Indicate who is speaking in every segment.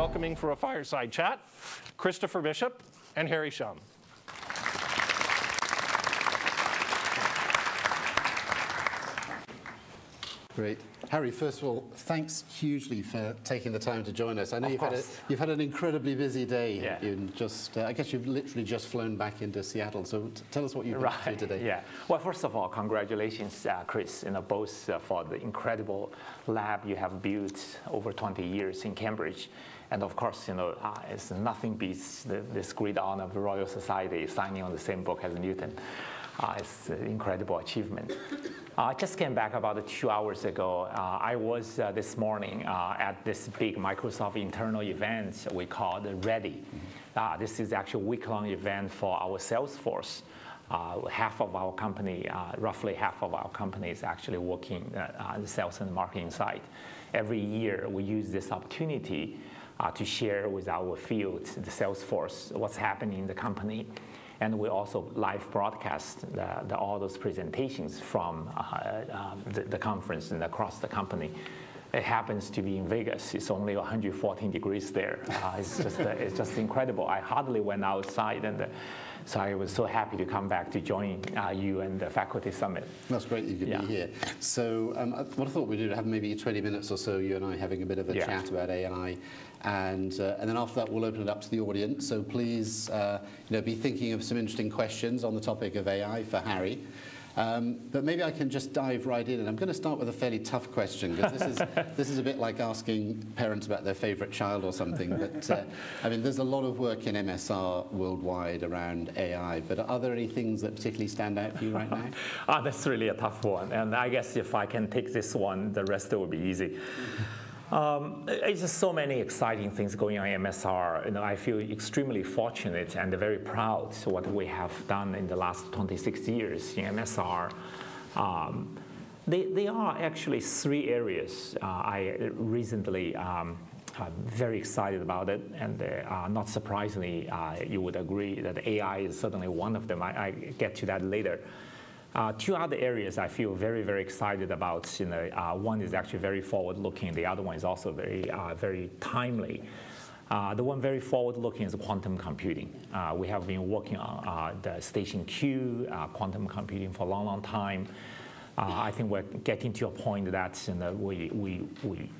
Speaker 1: welcoming for a fireside chat Christopher Bishop and Harry Shum.
Speaker 2: Great. Harry, first of all, thanks hugely for taking the time to join us. I know
Speaker 3: of
Speaker 2: you've
Speaker 3: course.
Speaker 2: had, a, you've had an incredibly busy day.
Speaker 3: Yeah.
Speaker 2: You just, uh, I guess you've literally just flown back into Seattle. So tell us what you've been up to
Speaker 3: Right.
Speaker 2: today.
Speaker 3: Yeah. Well, first of all, congratulations, uh, Chris, you know, both uh, for the incredible lab you have built over 20 years in Cambridge. And of course, you know, uh, it's nothing beats the, this great honor of the Royal Society signing on the same book as Newton. Uh, it's an incredible achievement. Uh, I just came back about two hours ago. Uh, I was uh, this morning uh, at this big Microsoft internal event we call the Ready. Uh, this is actually a week-long event for our sales force. Uh, half of our company, uh, roughly half of our company is actually working uh, on the sales and marketing side. Every year we use this opportunity uh, to share with our field, the sales force, what's happening in the company. And we also live broadcast the, the, all those presentations from uh, um, the, the conference and across the company. It happens to be in Vegas. It's only 114 degrees there. Uh, it's, just, uh, it's just incredible. I hardly went outside, and uh, so I was so happy to come back to join uh, you and the faculty summit.
Speaker 2: That's great you could
Speaker 3: Yeah.
Speaker 2: be here. So um, what I thought we'd do, have maybe 20 minutes or so, you and I having a bit of a
Speaker 3: Yeah.
Speaker 2: chat about AI. And, uh, and then after that, we'll open it up to the audience. So please uh, you know, be thinking of some interesting questions on the topic of AI for Harry. Um, but maybe I can just dive right in, and I'm going to start with a fairly tough question because this is this is a bit like asking parents about their favourite child or something. But uh, I mean, there's a lot of work in MSR worldwide around AI. But are there any things that particularly stand out for you right now?
Speaker 3: Ah, that's really a tough one. And I guess if I can take this one, the rest will be easy. Um, it's just so many exciting things going on in MSR. You know, I feel extremely fortunate and very proud to what we have done in the last 26 years in MSR. Um, are actually three areas uh, I recently um, I'm very excited about it, and uh, not surprisingly, uh, you would agree that AI is certainly one of them. I, I get to that later. Uh, two other areas I feel very, very excited about. You know, uh, one is actually very forward-looking. The other one is also very, uh, very timely. Uh, the one very forward-looking is quantum computing. Uh, we have been working on uh, the Station Q, quantum computing for a long, long time. I think we're getting to a point that you know, we, we, we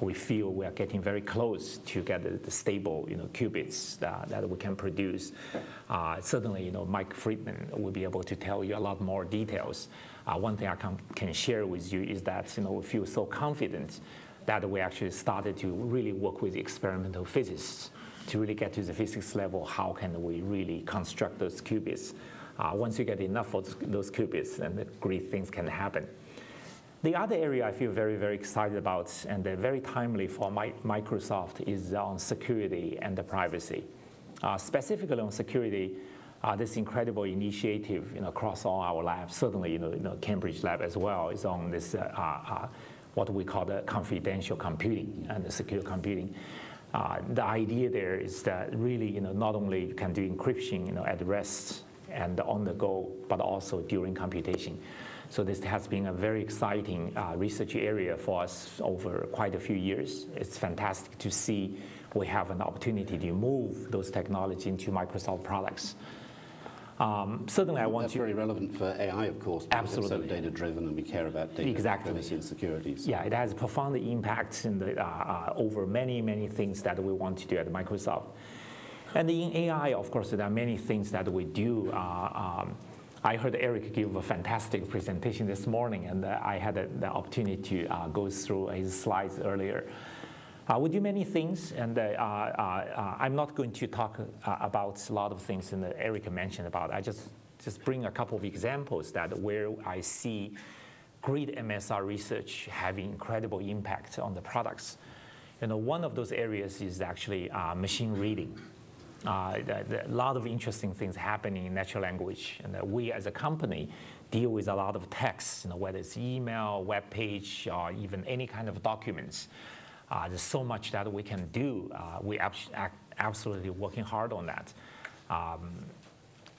Speaker 3: we feel we are getting very close to get the, the stable, you know, qubits that, that we can produce. Uh, certainly, you know, Mike Freedman will be able to tell you a lot more details. Uh, one thing I can, can share with you is that, you know, we feel so confident that we actually started to really work with experimental physicists to really get to the physics level. How can we really construct those qubits? Uh, once you get enough of those qubits, then the great things can happen. The other area I feel very, very excited about and uh, very timely for my, Microsoft is on security and the privacy. Uh, specifically on security, uh, this incredible initiative you know, across all our labs, certainly you know, you know, Cambridge lab as well, is on this uh, uh, what we call the confidential computing and the secure computing. Uh, the idea there is that really, you know, not only you can do encryption, you know, at rest and on the go, but also during computation. So this has been a very exciting uh, research area for us over quite a few years. It's fantastic to see we have an opportunity to move those technology into Microsoft products. Um, certainly, I want
Speaker 2: That's
Speaker 3: to.
Speaker 2: very relevant for AI, of course. because It's so
Speaker 3: Absolutely.
Speaker 2: data-driven, and we care about data
Speaker 3: Exactly.
Speaker 2: privacy and security. so-
Speaker 3: Yeah, it has profound impacts in the, uh, uh, over many, many things that we want to do at Microsoft. And in AI, of course, there are many things that we do. Uh, um, I heard Eric give a fantastic presentation this morning, and uh, I had the, the opportunity to uh, go through his slides earlier. Uh, we do many things, and uh, uh, uh, I'm not going to talk uh, about a lot of things that Eric mentioned about. I just just bring a couple of examples that where I see great MSR research having incredible impact on the products. You know, one of those areas is actually uh, machine reading. Uh, the- the- a lot of interesting things happening in natural language, and uh, we as a company deal with a lot of text, you know, whether it's email, web page, or even any kind of documents. Uh, there's so much that we can do. Uh, we ac- absolutely working hard on that. Um,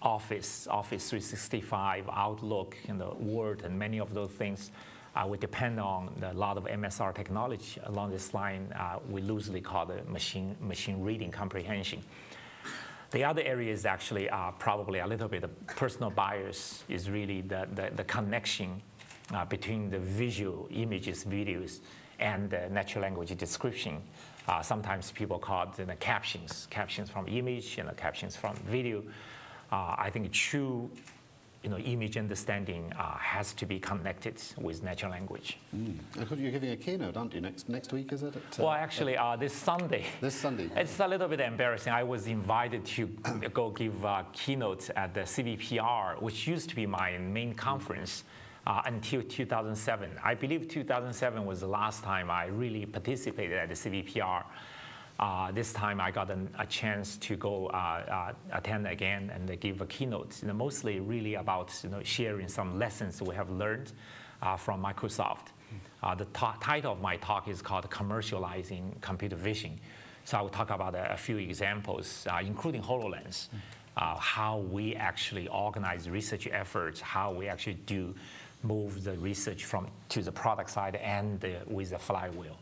Speaker 3: Office, Office 365, Outlook, you know, Word, and many of those things. uh, we depend on a lot of MSR technology along this line. Uh, we loosely call it machine machine reading comprehension. The other area is actually uh, probably a little bit of personal bias is really the, the, the connection uh, between the visual images, videos, and the natural language description. Uh, sometimes people call it the captions, captions from image and captions from video. Uh, I think true you know, image understanding uh, has to be connected with natural language.
Speaker 2: Mm. You're giving a keynote, aren't you? Next next week, is it? At,
Speaker 3: uh, well, actually, uh, this Sunday.
Speaker 2: This Sunday.
Speaker 3: It's a little bit embarrassing. I was invited to go give a keynote at the CVPR, which used to be my main conference. Uh, until 2007. I believe 2007 was the last time I really participated at the CVPR. Uh, this time I got an, a chance to go uh, uh, attend again and give a keynote, you know, mostly really about you know, sharing some lessons we have learned uh, from Microsoft. Uh, the title of my talk is called Commercializing Computer Vision. So I will talk about a, a few examples, uh, including HoloLens, how we actually organize research efforts, how we actually do move the research from to the product side and with the flywheel.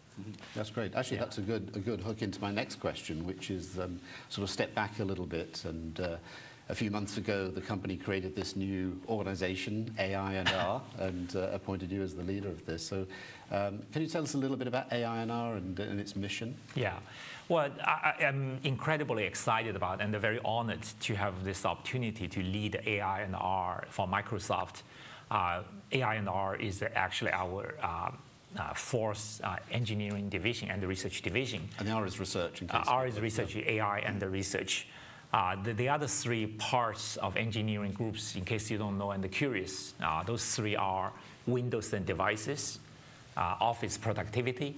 Speaker 2: That's great. Actually, yeah. that's a good, a good hook into my next question, which is um, sort of step back a little bit. And uh, a few months ago, the company created this new organization, AI&R, and uh, appointed you as the leader of this. So um, can you tell us a little bit about AI&R and, and its mission?
Speaker 3: Yeah. Well, I, am incredibly excited about and very honored to have this opportunity to lead AI&R for Microsoft. Uh, AI&R is actually our uh, uh, fourth uh, engineering division and the research division.
Speaker 2: And the R is research.
Speaker 3: Uh, R is research, AI, and the research. Uh, the, the, other three parts of engineering groups, in case you don't know and the curious, uh, those three are Windows and devices, uh, office productivity,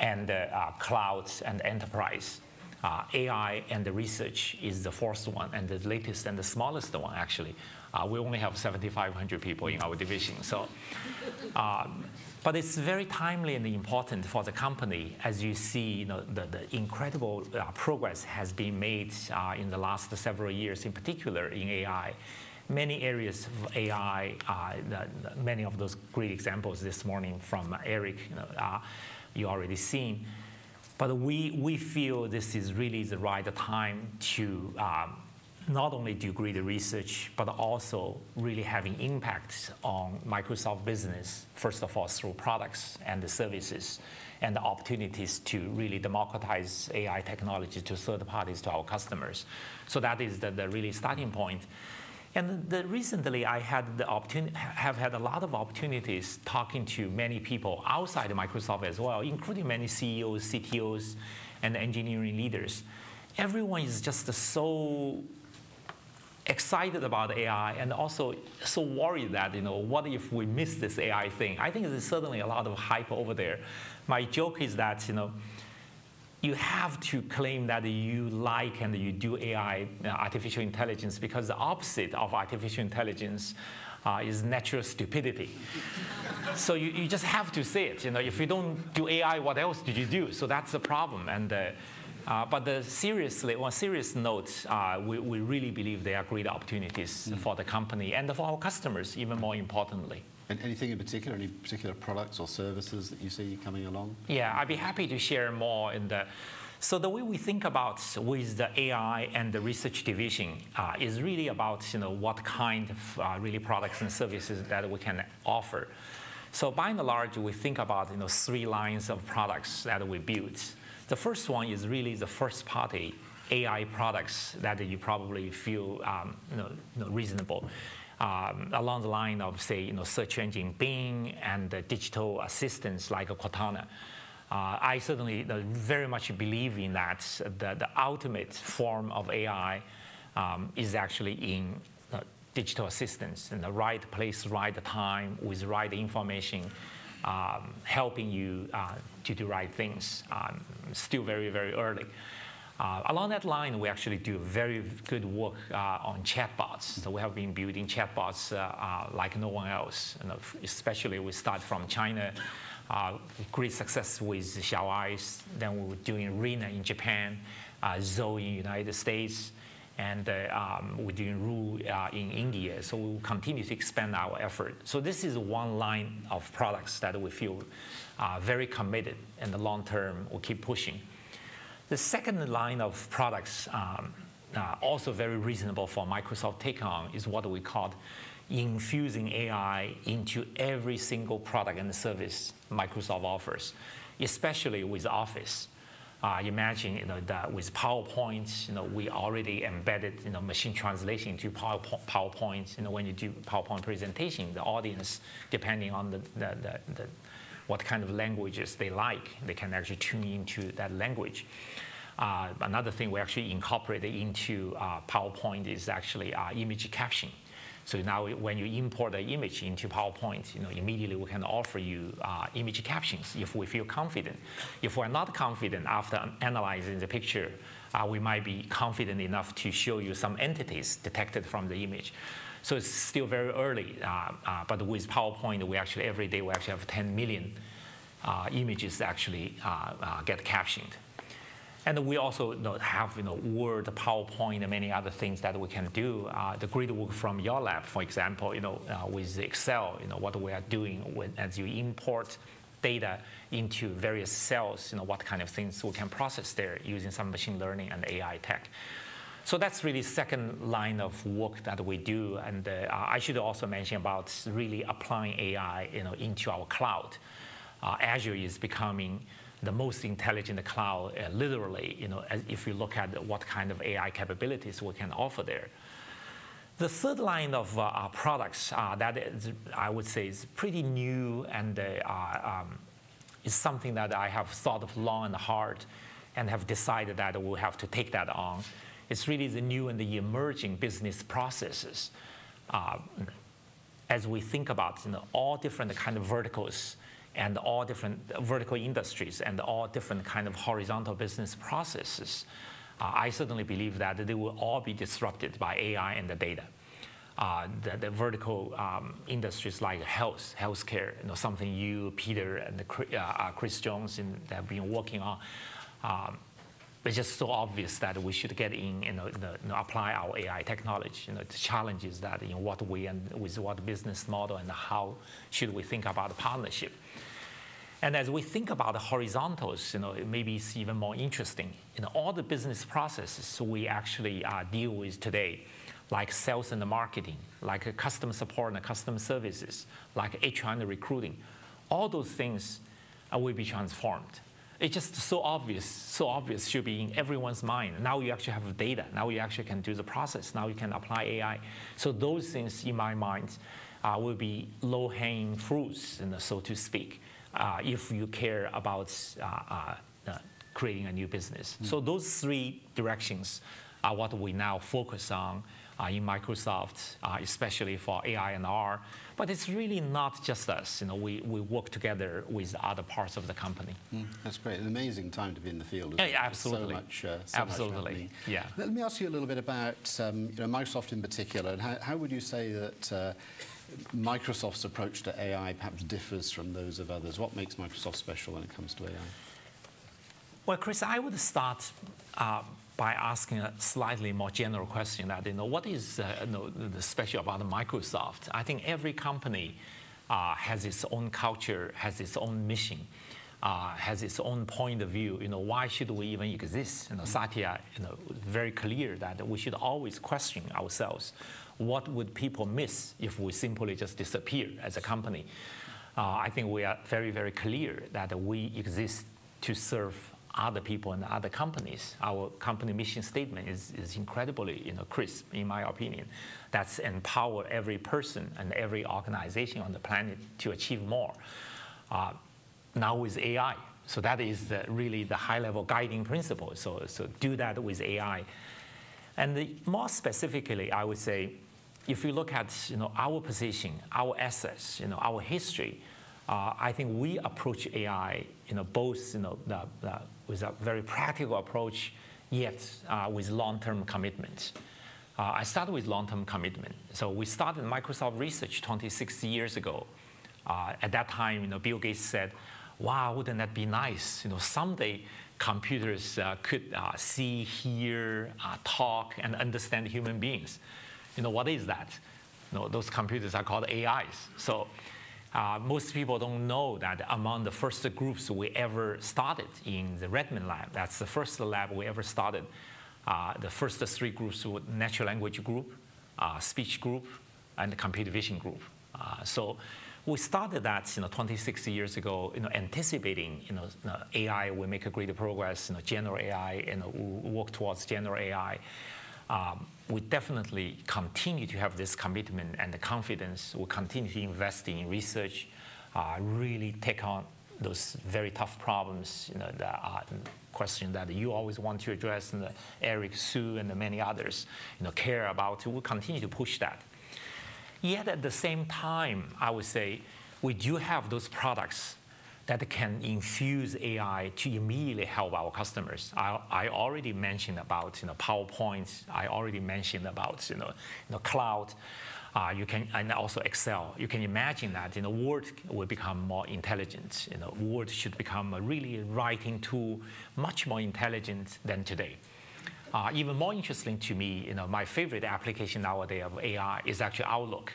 Speaker 3: and clouds and enterprise. AI and the research is the fourth one, and the latest and the smallest one, actually. We only have 7,500 people in our division. So um, but it's very timely and important for the company as you see you know, the, the incredible uh, progress has been made uh, in the last several years, in particular in AI. Many areas of AI, uh, the, many of those great examples this morning from Eric, you, know, uh, you already seen. But we, we feel this is really the right time to um, not only do great research, but also really having impact on Microsoft business, first of all, through products and the services and the opportunities to really democratize AI technology to third parties, to our customers. So that is the, the really starting point. And the, recently, I had the opportunity, have had a lot of opportunities talking to many people outside of Microsoft as well, including many CEOs, CTOs, and engineering leaders. Everyone is just so excited about AI and also so worried that, you know, what if we miss this AI thing? I think there's certainly a lot of hype over there. My joke is that, you know, you have to claim that you like and you do AI, uh, artificial intelligence, because the opposite of artificial intelligence uh, is natural stupidity. so you, you just have to say it. You know, if you don't do AI, what else did you do? So that's the problem. And uh, uh, but the seriously, on a serious note, uh, we, we really believe there are great opportunities mm. for the company and for our customers, even more importantly.
Speaker 2: And anything in particular, any particular products or services that you see coming along?
Speaker 3: Yeah, I'd be happy to share more in the. So the way we think about with the AI and the research division uh, is really about you know what kind of uh, really products and services that we can offer. So by and large, we think about you know three lines of products that we build. The first one is really the first party AI products that you probably feel um, you know, you know, reasonable. Um, along the line of, say, you know, search engine Bing and digital assistants like Cortana. Uh, I certainly uh, very much believe in that the, the ultimate form of AI um, is actually in uh, digital assistants in the right place, right time, with right information um, helping you uh, to do right things. Um, still very, very early. Uh, along that line, we actually do very good work uh, on chatbots. So we have been building chatbots uh, uh, like no one else. Especially we start from China, uh, great success with XiaoIce. Then we were doing Rinna in Japan, Zo in United States. and uh, um, we're doing uh, in India. So we will continue to expand our effort. So this is one line of products that we feel uh, very committed in the long term. We'll keep pushing. The second line of products, um, uh, also very reasonable for Microsoft take on, is what we call infusing AI into every single product and service Microsoft offers, especially with Office. Uh, imagine you know, that with PowerPoint, you know, we already embedded you know, machine translation into PowerPoint. You know, when you do PowerPoint presentation, the audience, depending on the, the, the what kind of languages they like, they can actually tune into that language. Uh, another thing we actually incorporated into uh, PowerPoint is actually uh, image caption. So now when you import the image into PowerPoint, you know, immediately we can offer you uh, image captions if we feel confident. If we're not confident after analyzing the picture, uh, we might be confident enough to show you some entities detected from the image. So it's still very early, uh, uh but with PowerPoint, we actually every day we actually have 10 million uh, images actually get captioned. And we also you know, have you know, Word, PowerPoint, and many other things that we can do. Uh, the great work from your lab, for example, you know, uh, with Excel, you know, what we are doing when, as you import data into various cells, you know, what kind of things we can process there using some machine learning and AI tech. So that's really second line of work that we do. And uh, I should also mention about really applying AI you know, into our cloud. Uh, Azure is becoming the most intelligent cloud, uh, literally, you know, if you look at what kind of AI capabilities we can offer there. The third line of uh, products uh, that is, I would say is pretty new and uh, um, is something that I have thought of long and hard and have decided that we'll have to take that on. It's really the new and the emerging business processes. Uh, as we think about you know, all different kind of verticals and all different vertical industries and all different kind of horizontal business processes, uh, I certainly believe that they will all be disrupted by AI and the data. Uh, the, the, vertical um, industries like health, healthcare, you know, something you, Peter, and the, uh, Chris Jones have been working on. Um, it's just so obvious that we should get in, you know, you know, apply our AI technology. You know, the challenge is that in what way and with what business model and how should we think about partnership. And as we think about the horizontals, you know, maybe it's even more interesting. You know, all the business processes we actually uh, deal with today, like sales and marketing, like customer support and customer services, like HR and recruiting, all those things uh, will be transformed. It's just so obvious, so obvious should be in everyone's mind. Now you actually have data. Now you actually can do the process. Now you can apply AI. So those things, in my mind, uh, will be low-hanging fruits, you know, so to speak uh, if you care about uh, uh, creating a new business. Mm. So those three directions are what we now focus on uh, in Microsoft, uh, especially for AI and R. But it's really not just us. You know, we, we work together with other parts of the company.
Speaker 2: Mm, that's great. An amazing time to be in the field.
Speaker 3: Yeah, absolutely.
Speaker 2: So much. Uh, so
Speaker 3: absolutely. Yeah.
Speaker 2: Let me ask you a little bit about um, you know, Microsoft in particular, and how, how would you say that Microsoft's approach to AI perhaps differs from those of others. What makes Microsoft special when it comes to AI?
Speaker 3: Well, Chris, I would start uh, by asking a slightly more general question that, you know, what is uh, you know, the special about Microsoft? I think every company uh, has its own culture, has its own mission, uh, has its own point of view. You know, why should we even exist? You know, Satya, you know, very clear that we should always question ourselves what would people miss if we simply just disappear as a company? Uh, I think we are very, very clear that we exist to serve other people and other companies. Our company mission statement is, is incredibly you know, crisp, in my opinion. That's empower every person and every organization on the planet to achieve more. Uh, now with AI, so that is the, really the high-level guiding principle. So, so do that with AI. And the, more specifically, I would say, if you look at you know, our position, our assets, you know, our history, uh, I think we approach AI you know, both you know, the, the, with a very practical approach, yet uh, with long-term commitment. Uh, I started with long-term commitment. So we started Microsoft Research 26 years ago. Uh, at that time, you know, Bill Gates said, wow, wouldn't that be nice? You know, someday computers uh, could uh, see, hear, talk, and understand human beings. You know, what is that? You know, those computers are called AIs. So uh, most people don't know that among the first groups we ever started in the Redmond lab, that's the first lab we ever started, uh, the first three groups were natural language group, uh, speech group, and computer vision group. Uh, so we started that you know, 26 years ago, you know, anticipating you know, AI will make a greater progress, you know, general AI, you know, we'll work towards general AI. Um, we definitely continue to have this commitment and the confidence. We continue to invest in research, uh, really take on those very tough problems, you know, the uh, question that you always want to address, and Eric, Sue, and many others, you know, care about. We'll continue to push that. Yet at the same time, I would say we do have those products that can infuse AI to immediately help our customers. I, I already mentioned about you know, PowerPoint. I already mentioned about you know, you know cloud. Uh, you can, and also Excel. You can imagine that you know, Word will become more intelligent. You know, Word should become a really writing tool, much more intelligent than today. Uh, even more interesting to me, you know, my favorite application nowadays of AI is actually Outlook.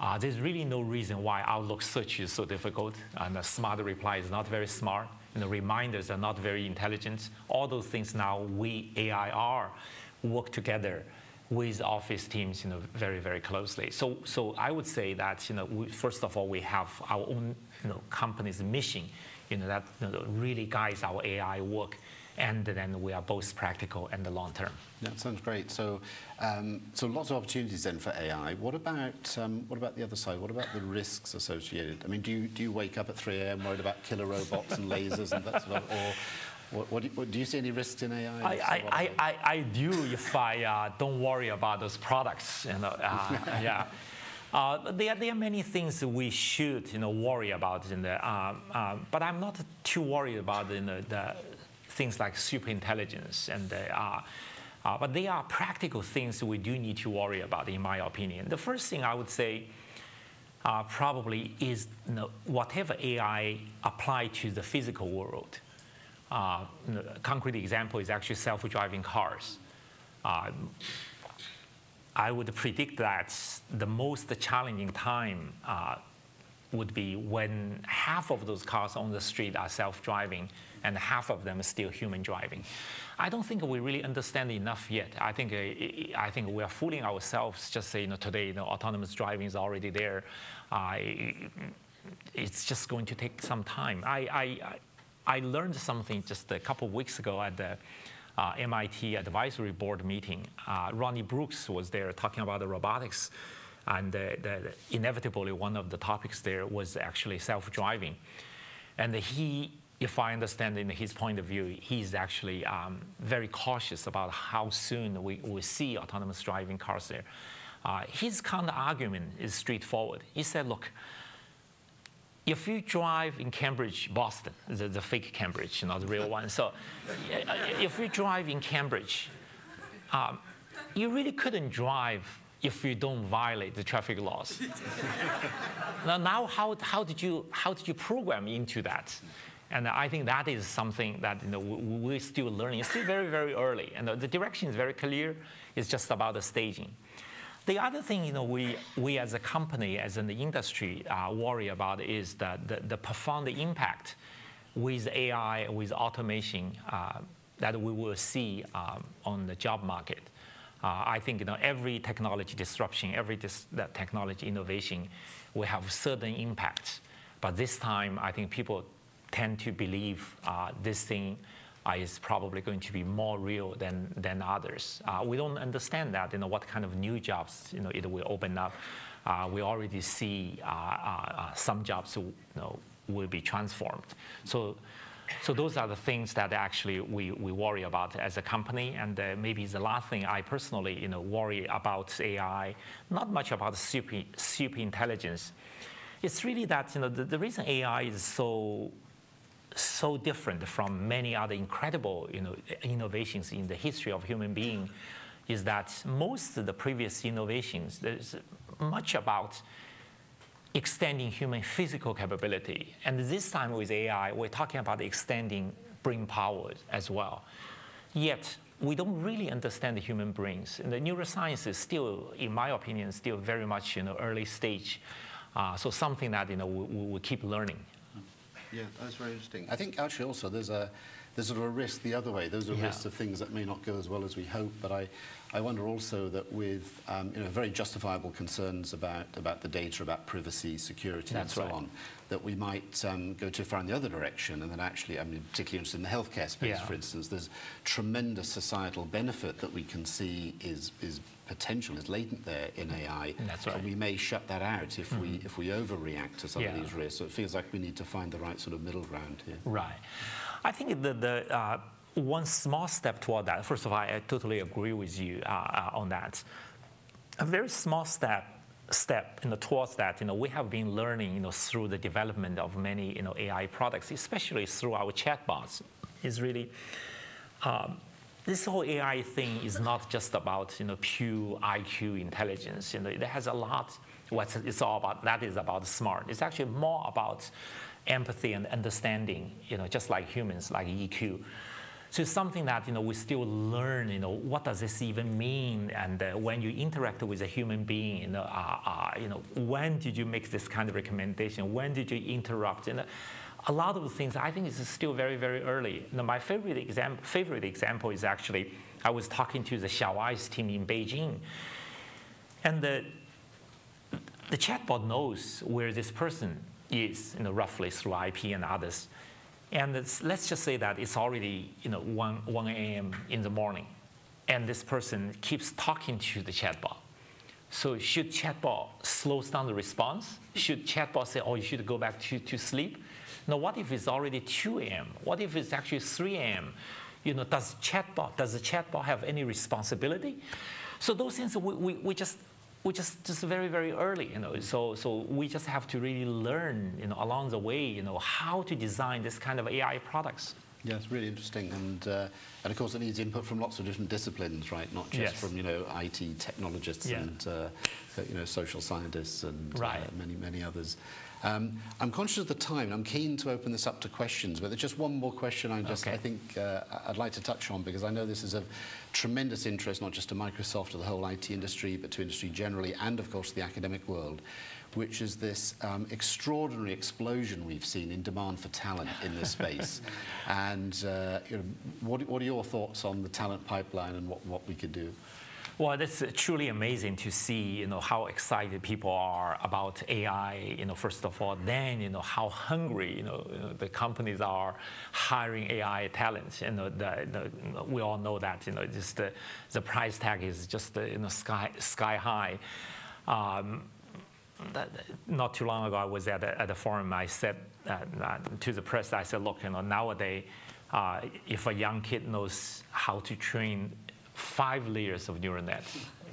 Speaker 3: Uh, there's really no reason why Outlook search is so difficult, and the smart reply is not very smart, and the reminders are not very intelligent. All those things now we AIR work together with Office teams, you know, very very closely. So so I would say that you know, we, first of all, we have our own you know company's mission, you know, that you know, really guides our AI work and then we are both practical and the long term.
Speaker 2: That sounds great. So, um, so lots of opportunities then for AI. What about um, what about the other side? What about the risks associated? I mean, do you do you wake up at 3 a.m. worried about killer robots and lasers and that sort of, or what, what, do, you, what, do, you, see any risks in AI?
Speaker 3: I, I, I, I, do if I uh, don't worry about those products. You know, uh, yeah. Uh, there, there, are many things we should you know, worry about, in the, uh, uh, but I'm not too worried about you know, the, things like superintelligence, and they are. Uh, but there are practical things we do need to worry about, in my opinion. The first thing I would say uh, probably is you know, whatever AI applied to the physical world. Uh, a concrete example is actually self-driving cars. Uh, I would predict that the most challenging time uh, would be when half of those cars on the street are self-driving and half of them are still human driving. I don't think we really understand enough yet. I think, uh, I think we are fooling ourselves just saying, you know, today, you know, autonomous driving is already there. Uh, it's just going to take some time. I, I, I learned something just a couple of weeks ago at the uh, MIT advisory board meeting. Uh, Rodney Brooks was there talking about the robotics. And the, the, inevitably, one of the topics there was actually self-driving. And he if I understand in his point of view, he's actually um, very cautious about how soon we will see autonomous driving cars there. Uh, his counter argument is straightforward. He said, look, if you drive in Cambridge, Boston, the, the fake Cambridge, not the real one. So if you drive in Cambridge, um, you really couldn't drive if you don't violate the traffic laws. now, now how, how, did you, how did you program into that? And I think that is something that you know, we're still learning. It's still very, very early. And the direction is very clear. It's just about the staging. The other thing you know, we, we as a company, as an industry, uh, worry about is that the, the profound impact with AI, with automation, uh, that we will see um, on the job market. Uh, I think you know, every technology disruption, every dis technology innovation will have certain impacts. But this time, I think people tend to believe uh, this thing uh, is probably going to be more real than, than others. Uh, we don't understand that, you know, what kind of new jobs, you know, it will open up. We already see some jobs, you know, will be transformed. So, so those are the things that actually we, we worry about as a company. And uh, maybe the last thing I personally you know, worry about AI, not much about super, super intelligence. It's really that you know, the, the reason AI is so so different from many other incredible you know, innovations in the history of human being is that most of the previous innovations, there's much about extending human physical capability. And this time with AI, we're talking about extending brain power as well. Yet, we don't really understand the human brains. And the neuroscience is still, in my opinion, still very much in you know, early stage. Uh, so something that you know, we, we keep learning.
Speaker 2: Yeah, that's very interesting. I think actually also there's a there's sort of a risk the other way. Those are yeah. risks of things that may not go as well as we hope. But I, I wonder also that with um, you know, very justifiable concerns about, about the data, about privacy, security,
Speaker 3: That's
Speaker 2: and
Speaker 3: so
Speaker 2: right. on, that we might um, go too far in the other direction. And then actually, I mean, particularly interested in the healthcare space, yeah. for instance, there's tremendous societal benefit that we can see is, is potential is latent there in AI.
Speaker 3: That's right.
Speaker 2: And we may shut that out if mm we if we overreact to some yeah. of these risks. So it feels like we need to find the right sort of middle ground here.
Speaker 3: Right. I think the, the uh, one small step toward that, first of all, I, totally agree with you uh, uh, on that. A very small step step you know, towards that, you know, we have been learning you know, through the development of many you know, AI products, especially through our chatbots, is really um, this whole AI thing is not just about you know, pure IQ intelligence. You know, it has a lot. What it's all about. That is about smart. It's actually more about empathy and understanding, you know, just like humans, like EQ. So it's something that you know we still learn. You know, what does this even mean? And uh, when you interact with a human being, you know, uh, uh, you know, when did you make this kind of recommendation? When did you interrupt? And a lot of things I think is still very very early. Now, my favorite example favorite example is actually I was talking to the XiaoIce's team in Beijing, and the the chatbot knows where this person is, you know, roughly through IP and others. And let's just say that it's already, you know, 1, 1 a.m. in the morning, and this person keeps talking to the chatbot. So should chatbot slows down the response? Should chatbot say, oh, you should go back to, to sleep? Now, what if it's already 2 a.m.? What if it's actually 3 a.m.? You know, does chatbot, does the chatbot have any responsibility? So those things we, we, we just we just just very very early, you know. So so we just have to really learn, you know, along the way, you know, how to design this kind of AI products.
Speaker 2: Yeah, it's really interesting, and uh, and of course it needs input from lots of different disciplines, right? Not just yes. from you know IT technologists yeah. and uh, you know social scientists and uh, right. uh, many many others. Um, I'm conscious of the time. And I'm keen to open this up to questions, but there's just one more question I just okay. I think uh, I'd like to touch on because I know this is of tremendous interest not just to Microsoft or the whole IT industry, but to industry generally, and of course the academic world which is this um, extraordinary explosion we've seen in demand for talent in this space. and uh, you know, what, what are your thoughts on the talent pipeline and what, what we could do?
Speaker 3: Well, that's truly amazing to see, you know, how excited people are about AI, you know, first of all, then, you know, how hungry, you know, the companies are hiring AI talents. You know, the, the, we all know that, you know, just the, the price tag is just, you know, sky, sky high. Um, that, not too long ago, I was at a, at a forum. I said uh, uh, to the press, I said, look, you know, nowadays, uh, if a young kid knows how to train five layers of neural net.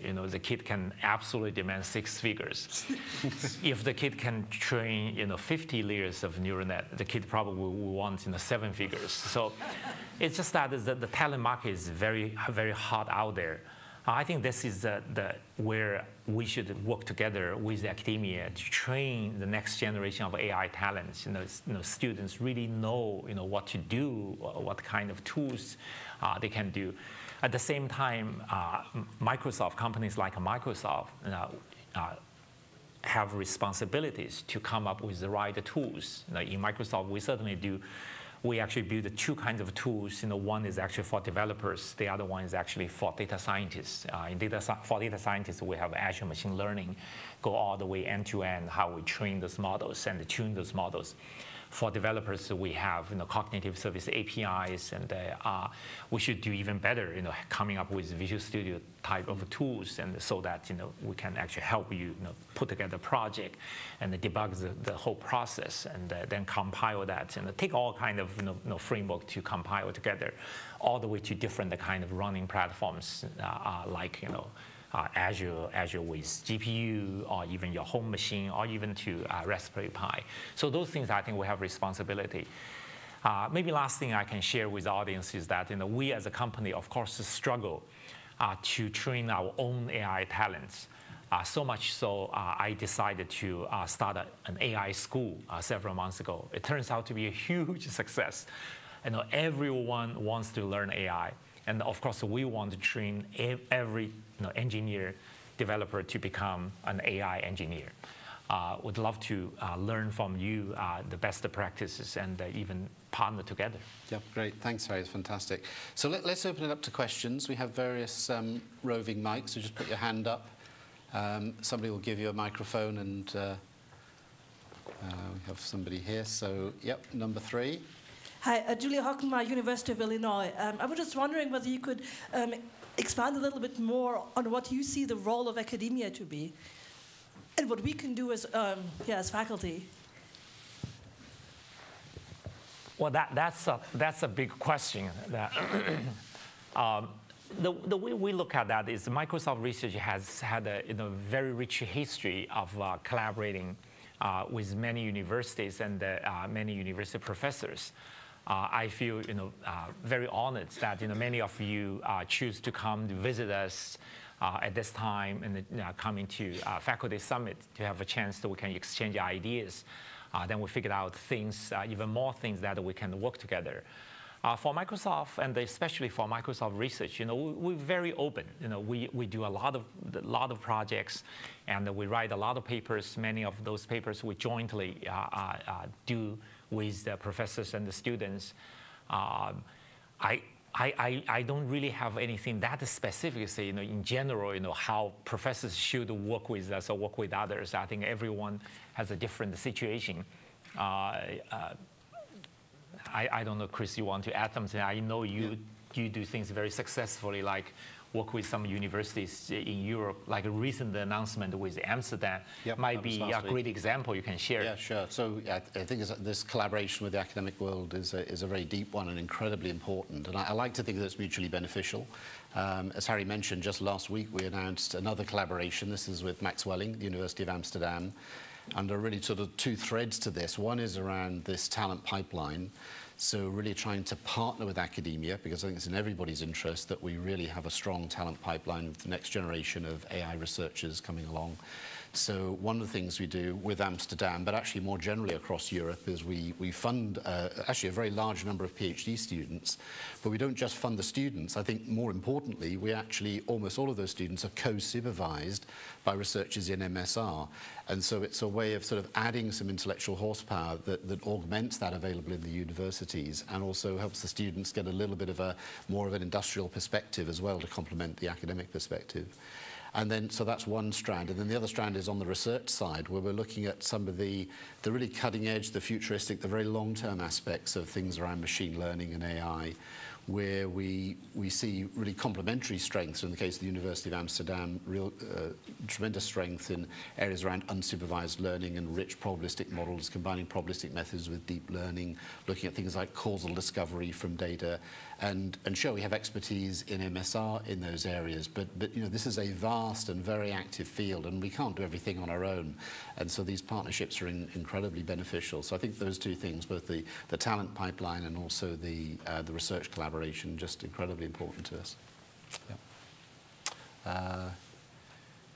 Speaker 3: You know, the kid can absolutely demand six figures. if the kid can train, you know, 50 layers of neural net, the kid probably will want, you know, seven figures. So it's just that the, the talent market is very, very hot out there. I think this is the, the, where we should work together with academia to train the next generation of AI talents. You know, you know students really know, you know, what to do, what kind of tools uh, they can do. At the same time, uh, Microsoft, companies like Microsoft, uh, have responsibilities to come up with the right tools. In Microsoft, we certainly do. We actually build two kinds of tools. You know, one is actually for developers. The other one is actually for data scientists. Uh, in data for data scientists, we have Azure Machine Learning, go all the way end to end, how we train those models and tune those models for developers, we have you know, cognitive service APIs, and uh, we should do even better, you know, coming up with Visual Studio type of tools, and so that you know we can actually help you, you know, put together a project and debug the, the whole process, and uh, then compile that, and take all kind of you know, framework to compile together, all the way to different kind of running platforms uh, uh like you know uh, Azure, Azure with GPU, or even your home machine, or even to uh, Raspberry Pi. So those things, I think we have responsibility. Uh, maybe last thing I can share with the audience is that you know, we as a company, of course, struggle uh, to train our own AI talents. Uh, so much so, uh, I decided to start a, an AI school several months ago. It turns out to be a huge success. You know, everyone wants to learn AI, and of course, we want to train every you know, engineer, developer to become an AI engineer. Uh, would love to uh, learn from you the best practices and even partner together.
Speaker 2: Yeah, great. Thanks, Harry. It's fantastic. So let, us open it up to questions. We have various um, roving mics, so just put your hand up. Um, somebody will give you a microphone, and uh, uh, we have somebody here. So, yep, number three.
Speaker 4: Hi, uh, Julia University of Illinois. Um, I was just wondering whether you could um, expand a little bit more on what you see the role of academia to be, and what we can do as, um, yeah, as faculty.
Speaker 3: Well, that, that's, a, that's a big question. That, um, the, the way we look at that is Microsoft Research has had a you know, very rich history of uh, collaborating uh, with many universities and uh, many university professors. Uh, I feel you know, uh, very honored that you know, many of you uh, choose to come to visit us at this time and coming to Faculty Summit to have a chance that we can exchange ideas. Uh, then we figured out things, uh, even more things that we can work together. Uh, for Microsoft, and especially for Microsoft Research, you know, we, are very open. You know, we, we do a lot of a lot of projects, and we write a lot of papers. Many of those papers we jointly uh, uh, uh do with the professors and the students. Um, I, I, I, don't really have anything that specific to say, you know, in general, you know, how professors should work with us or work with others. I think everyone has a different situation. Uh, uh, I, I don't know, Chris, you want to add something? I know you, yeah. you do things very successfully, like work with some universities in Europe, like a recent announcement with Amsterdam yep, might be a great example you can share.
Speaker 2: Yeah, sure. So I, I think this collaboration with the academic world is a, is a very deep one and incredibly important. And I, I like to think that it's mutually beneficial. Um, as Harry mentioned, just last week we announced another collaboration. This is with Max Welling, the University of Amsterdam. And there are really sort of two threads to this. One is around this talent pipeline. So really trying to partner with academia, because I think it's in everybody's interest that we really have a strong talent pipeline with the next generation of AI researchers coming along. So one of the things we do with Amsterdam, but actually more generally across Europe, is we, we fund uh, actually a very large number of PhD students, but we don't just fund the students. I think more importantly, we actually, almost all of those students are co-supervised by researchers in MSR. And so it's a way of sort of adding some intellectual horsepower that, that augments that available in the universities and also helps the students get a little bit of a more of an industrial perspective as well to complement the academic perspective. And then, so that's one strand. And then the other strand is on the research side, where we're looking at some of the, the really cutting edge, the futuristic, the very long-term aspects of things around machine learning and AI, where we, we see really complementary strengths. In the case of the University of Amsterdam, real uh, tremendous strength in areas around unsupervised learning and rich probabilistic models, combining probabilistic methods with deep learning, looking at things like causal discovery from data, and, and sure, we have expertise in MSR in those areas, but, but you know, this is a vast and very active field, and we can't do everything on our own. And so these partnerships are in, incredibly beneficial. So I think those two things, both the, the talent pipeline and also the, uh, the research collaboration, just incredibly important to us. Yeah. Uh,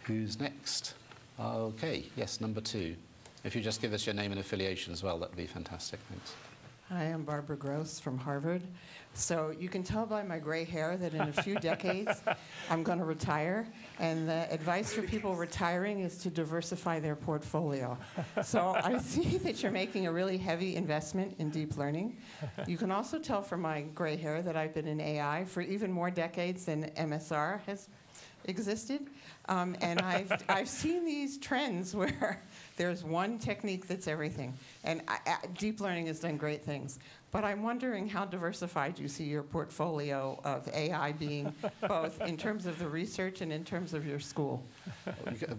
Speaker 2: who's next? Okay, yes, number two. If you just give us your name and affiliation as well, that would be fantastic. Thanks.
Speaker 5: Hi, I'm Barbara Grosz from Harvard. So you can tell by my gray hair that in a few decades I'm going to retire. And the advice for people retiring is to diversify their portfolio. So I see that you're making a really heavy investment in deep learning. You can also tell from my gray hair that I've been in AI for even more decades than MSR has existed. Um, and I've, I've seen these trends where there's one technique that's everything. And I, I, deep learning has done great things. But I'm wondering how diversified you see your portfolio of AI being, both in terms of the research and in terms of your school.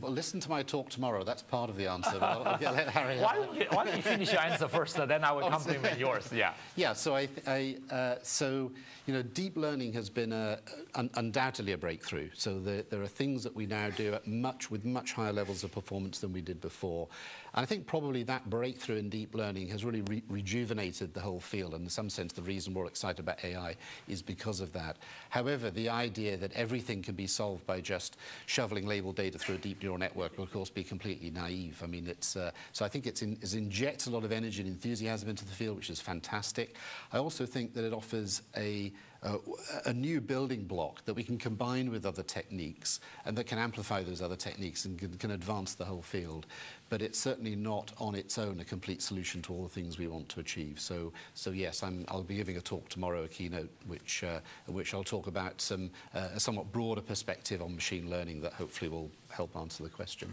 Speaker 2: Well, listen to my talk tomorrow. That's part of the answer. I'll, I'll let Harry.
Speaker 3: Why don't, you, why don't you finish your answer first, and then I will oh, compliment yours. Yeah.
Speaker 2: Yeah. So I, I uh, so you know, deep learning has been a, un undoubtedly a breakthrough. So there, there are things that we now do at much with much higher levels of performance than we did before. And I think probably that breakthrough in deep learning has really re rejuvenated the whole field. And in some sense, the reason we're excited about AI is because of that. However, the idea that everything can be solved by just shoveling labeled data through a deep neural network will, of course, be completely naive. I mean, it's, uh, so I think it's, in, it's injects a lot of energy and enthusiasm into the field, which is fantastic. I also think that it offers a uh, a new building block that we can combine with other techniques and that can amplify those other techniques and can, can, advance the whole field. But it's certainly not on its own a complete solution to all the things we want to achieve. So, so yes, i will be giving a talk tomorrow, a keynote, which, uh, which I'll talk about some, uh, a somewhat broader perspective on machine learning that hopefully will help answer the question.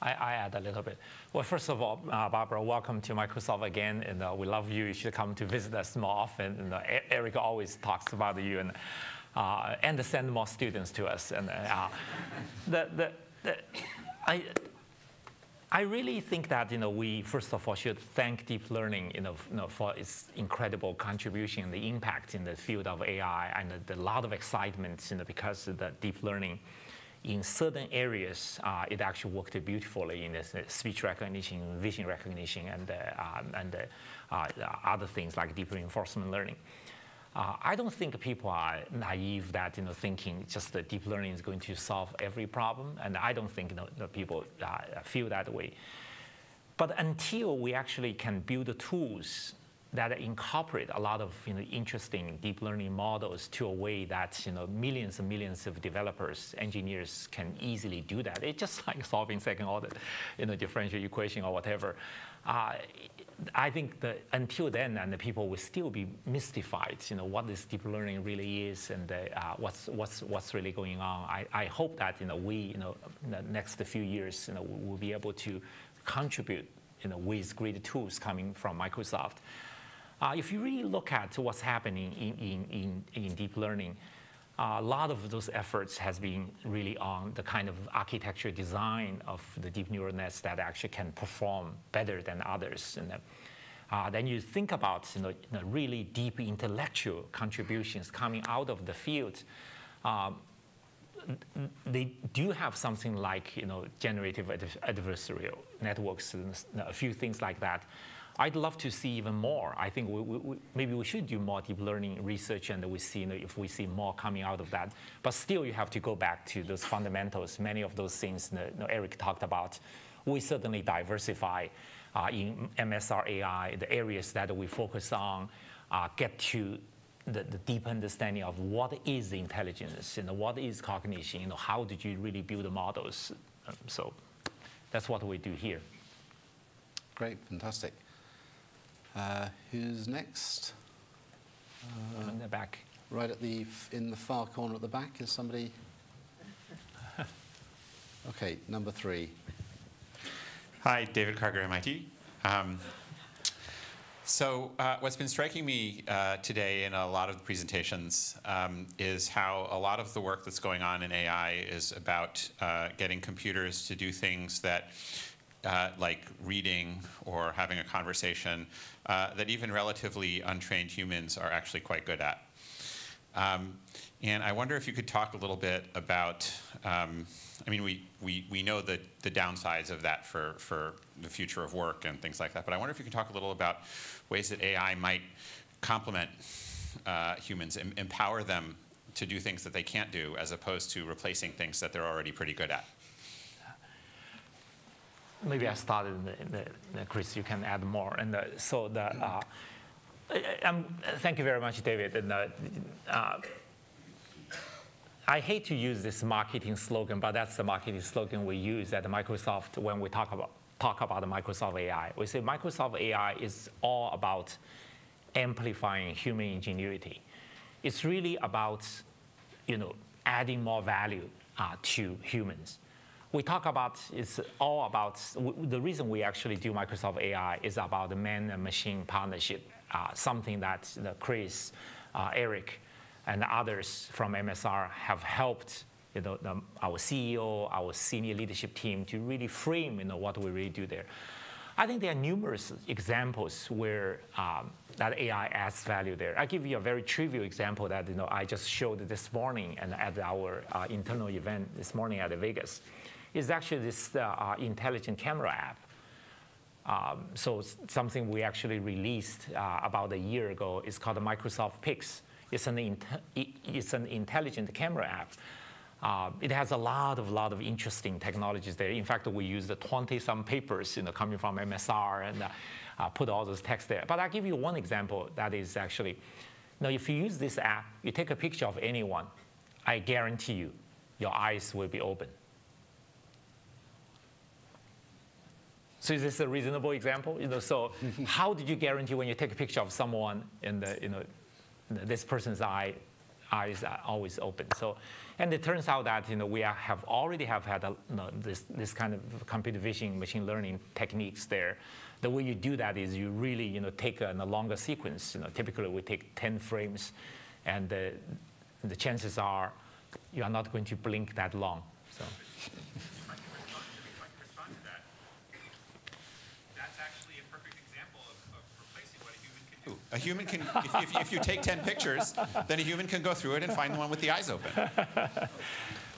Speaker 3: I, I, add a little bit. Well, first of all, uh, Barbara, welcome to Microsoft again, and uh, we love you. You should come to visit us more often. And, uh, Eric always talks about you and uh, and send more students to us. And uh, the, the, the, I, I really think that you know we first of all should thank deep learning you know, you know for its incredible contribution and the impact in the field of AI and a lot of excitement you know, because of the deep learning in certain areas, uh, it actually worked beautifully in uh, speech recognition, vision recognition, and, uh, um, and uh, uh, other things like deep reinforcement learning. Uh, I don't think people are naive that you know thinking just the deep learning is going to solve every problem, and I don't think you know, people feel that way. But until we actually can build the tools that incorporate a lot of you know, interesting deep learning models to a way that you know, millions and millions of developers, engineers can easily do that. It's just like solving second order you know, differential equation or whatever. Uh, I think that until then, and the people will still be mystified, you know, what this deep learning really is and uh, what's, what's, what's really going on. I, I hope that, you know, we, you know, the next few years, you know, we'll be able to contribute, you know, with great tools coming from Microsoft uh, if you really look at what's happening in, in, in, in deep learning, uh, a lot of those efforts has been really on the kind of architecture design of the deep neural nets that actually can perform better than others. And uh, then you think about you know, really deep intellectual contributions coming out of the field. Um, they do have something like you know generative adversarial networks and a few things like that. I'd love to see even more. I think we, we, maybe we should do more deep learning research and we see you know, if we see more coming out of that. But still, you have to go back to those fundamentals. Many of those things you know, Eric talked about. We certainly diversify uh, in MSR AI, the areas that we focus on, uh, get to the, the, deep understanding of what is intelligence, you know, what is cognition, you know, how did you really build the models. Um, so that's what we do here.
Speaker 2: Great, fantastic. Uh, who's next?
Speaker 3: Uh, in the back.
Speaker 2: Right at the in the far corner at the back is somebody. okay, number three.
Speaker 6: Hi, David Karger, MIT. Um, so uh, what's been striking me uh, today in a lot of the presentations um, is how a lot of the work that's going on in AI is about uh, getting computers to do things that uh, like reading or having a conversation uh, that even relatively untrained humans are actually quite good at. Um, and I wonder if you could talk a little bit about, um, I mean, we, we, we know the, the downsides of that for, for the future of work and things like that, but I wonder if you could talk a little about ways that AI might complement uh, humans, em empower them to do things that they can't do, as opposed to replacing things that they're already pretty good at
Speaker 3: maybe I started, Chris, you can add more. And uh, so the, uh, thank you very much, David. And, uh, I hate to use this marketing slogan, but that's the marketing slogan we use at Microsoft when we talk about talk about Microsoft AI. We say Microsoft AI is all about amplifying human ingenuity. It's really about, you know, adding more value uh, to humans we talk about it's all about the reason we actually do Microsoft AI is about the man and machine partnership, uh, something that Chris, uh, Eric, and others from MSR have helped you know, the, our CEO, our senior leadership team to really frame you know, what we really do there. I think there are numerous examples where um, that AI adds value there. I'll give you a very trivial example that you know, I just showed this morning and at our uh, internal event this morning at Vegas is actually this uh, uh, intelligent camera app. Um, so something we actually released uh, about a year ago is called the Microsoft Pix. It's an, it's an intelligent camera app. Uh, it has a lot of lot of interesting technologies there. In fact, we used 20 some papers you know, coming from MSR and uh, uh, put all those text there. But I'll give you one example that is actually, now if you use this app, you take a picture of anyone, I guarantee you, your eyes will be open. So is this a reasonable example? You know, so how did you guarantee when you take a picture of someone and the, you know, this person's eye, eyes are always open? So, and it turns out that you know we are, have already have had a, you know, this this kind of computer vision, machine learning techniques there. The way you do that is you really you know take a, a longer sequence. You know, typically we take 10 frames, and the, the chances are you are not going to blink that long. So.
Speaker 6: A human can, if, if, if, you take 10 pictures, then a human can go through it and find the one with the eyes open.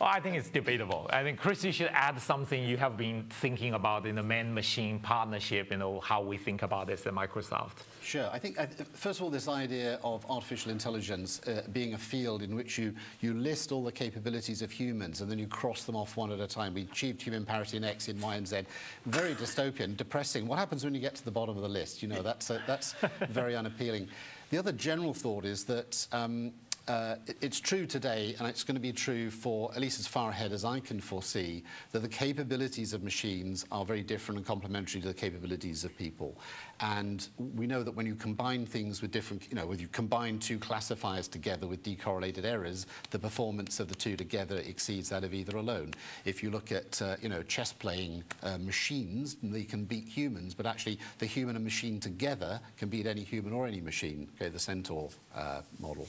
Speaker 3: Well, I think it's debatable. I think, Chris, you should add something you have been thinking about in the man-machine partnership, you know, how we think about this at Microsoft.
Speaker 2: Sure. I think, first of all, this idea of artificial intelligence uh, being a field in which you, you list all the capabilities of humans and then you cross them off one at a time. We achieved human parity in X, in Y, and Z. Very dystopian, depressing. What happens when you get to the bottom of the list? You know, that's, uh, that's very unappealing. The other general thought is that um, uh, it's true today, and it's going to be true for at least as far ahead as I can foresee, that the capabilities of machines are very different and complementary to the capabilities of people. And we know that when you combine things with different, you know, when you combine two classifiers together with decorrelated errors, the performance of the two together exceeds that of either alone. If you look at, uh, you know, chess playing uh, machines, they can beat humans, but actually the human and machine together can beat any human or any machine, okay, the Centaur uh, model.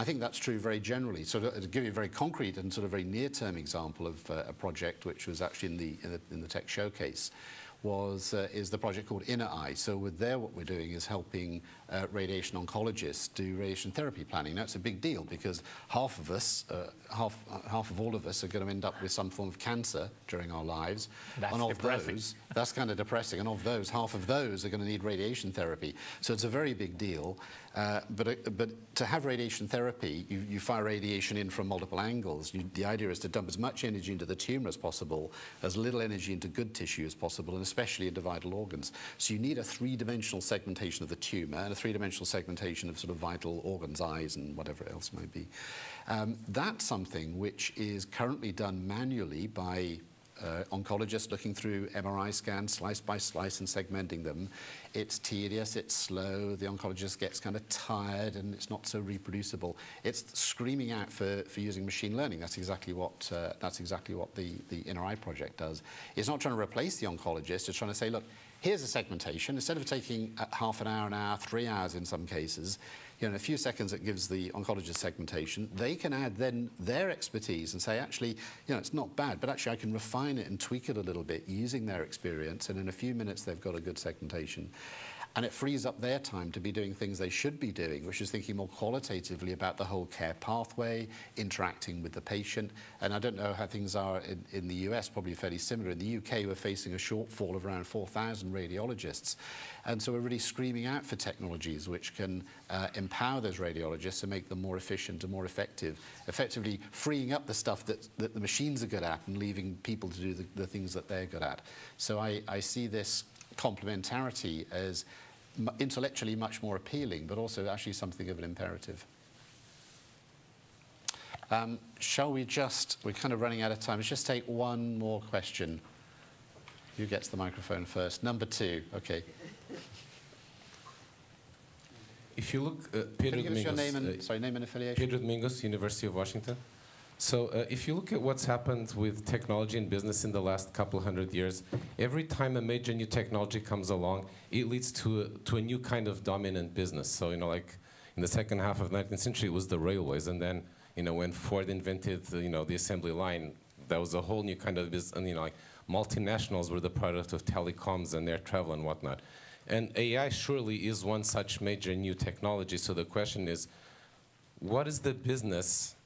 Speaker 2: I think that's true very generally. So to, give you a very concrete and sort of very near-term example of uh, a project which was actually in the, in the, in the tech showcase, was, uh, is the project called Inner Eye. So with there, what we're doing is helping uh, radiation oncologists do radiation therapy planning. Now, it's a big deal because half of us, uh, half, uh, half of all of us are going to end up with some form of cancer during our lives.
Speaker 3: That's
Speaker 2: and of
Speaker 3: depressing.
Speaker 2: Those, that's kind of depressing. And of those, half of those are going to need radiation therapy. So it's a very big deal. Uh, but, uh, but to have radiation therapy, you, you fire radiation in from multiple angles. You, the idea is to dump as much energy into the tumor as possible, as little energy into good tissue as possible, and especially into vital organs. So you need a three-dimensional segmentation of the tumor and a three-dimensional segmentation of sort of vital organs, eyes, and whatever else might be. Um, that's something which is currently done manually by uh, oncologist looking through MRI scans slice by slice and segmenting them. It's tedious, it's slow, the oncologist gets kind of tired and it's not so reproducible. It's screaming out for, for using machine learning. That's exactly what, uh, that's exactly what the, the Inner Eye project does. It's not trying to replace the oncologist, it's trying to say, look, here's a segmentation. Instead of taking uh, half an hour, an hour, three hours in some cases, you know, in a few seconds it gives the oncologist segmentation. They can add then their expertise and say, actually, you know, it's not bad, but actually I can refine it and tweak it a little bit using their experience, and in a few minutes they've got a good segmentation. And it frees up their time to be doing things they should be doing, which is thinking more qualitatively about the whole care pathway, interacting with the patient. And I don't know how things are in, in the US, probably fairly similar. In the UK, we're facing a shortfall of around 4,000 radiologists. And so we're really screaming out for technologies which can uh, empower those radiologists and make them more efficient and more effective, effectively freeing up the stuff that, that the machines are good at and leaving people to do the, the things that they're good at. So I, I see this complementarity as intellectually much more appealing, but also actually something of an imperative. Um, shall we just, we're kind of running out of time, let's just take one more question. Who gets the microphone first? Number two, okay.
Speaker 7: If you look, uh, Pedro
Speaker 2: Can you give us your name and,
Speaker 7: uh,
Speaker 2: sorry, name and affiliation?
Speaker 7: Pedro Domingos, University of Washington. So uh, if you look at what's happened with technology and business in the last couple hundred years, every time a major new technology comes along, it leads to a, to a new kind of dominant business. So, you know, like in the second half of the 19th century, it was the railways. And then, you know, when Ford invented, you know, the assembly line, that was a whole new kind of business. And, you know, like multinationals were the product of telecoms and air travel and whatnot. And AI surely is one such major new technology. So the question is, what is the business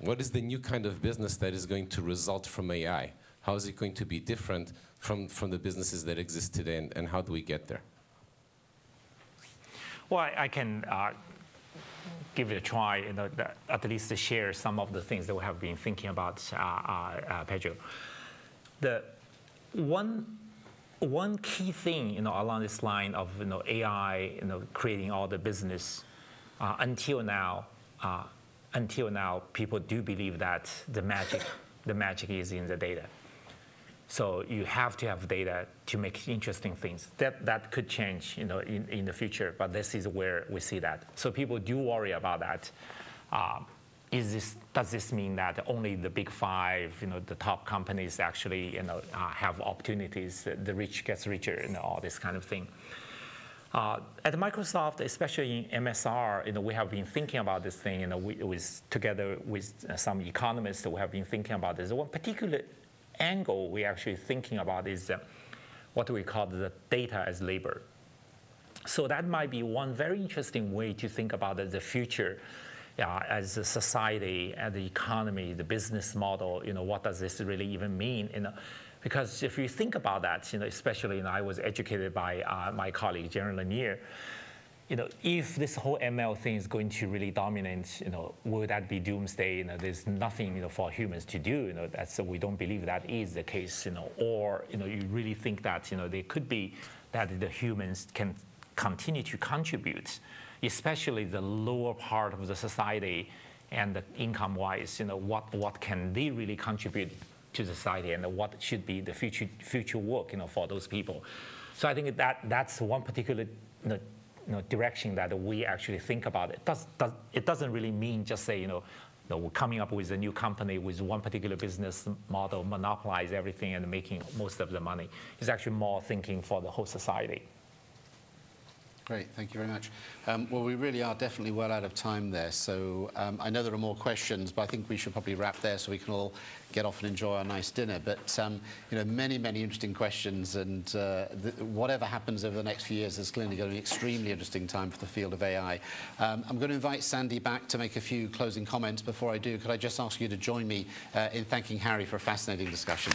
Speaker 7: what is the new kind of business that is going to result from AI? How is it going to be different from, from the businesses that exist today, and, and how do we get there?
Speaker 3: Well, I, I can uh, give it a try, you know, at least to share some of the things that we have been thinking about, uh, uh, uh, Pedro. The one, one key thing, you know, along this line of, you know, AI, you know, creating all the business, uh, until now, uh, until now, people do believe that the magic, the magic is in the data. So you have to have data to make interesting things. That, that could change you know, in, in the future, but this is where we see that. So people do worry about that. Um, is this, does this mean that only the big five, you know, the top companies actually you know, uh, have opportunities, the rich gets richer, and all this kind of thing? Uh, at Microsoft, especially in MSR, you know, we have been thinking about this thing, you know, we, with, together with some economists, we have been thinking about this. One particular angle we're actually thinking about is uh, what we call the data as labor. So that might be one very interesting way to think about the future uh, as a society, and the economy, the business model. You know, what does this really even mean? You know, because if you think about that, you know, especially you know, I was educated by uh, my colleague Jaron Lanier you know, if this whole ML thing is going to really dominate, you know, will that be doomsday? You know, there's nothing, you know, for humans to do. You know, that's we don't believe that is the case. You know, or you know, you really think that you know there could be that the humans can continue to contribute, especially the lower part of the society and the income-wise. You know, what what can they really contribute to society, and what should be the future future work, you know, for those people. So I think that that's one particular. You know, you know, direction that we actually think about it. Does, does, it doesn't really mean just say, you know, you know, we're coming up with a new company with one particular business model, monopolize everything and making most of the money. It's actually more thinking for the whole society.
Speaker 2: Great, thank you very much. Um, well, we really are definitely well out of time there, so um, I know there are more questions, but I think we should probably wrap there so we can all get off and enjoy our nice dinner. But um, you know, many, many interesting questions, and uh, whatever happens over the next few years is clearly going to be an extremely interesting time for the field of AI. Um, I'm going to invite Sandy back to make a few closing comments. Before I do, could I just ask you to join me uh, in thanking Harry for a fascinating discussion?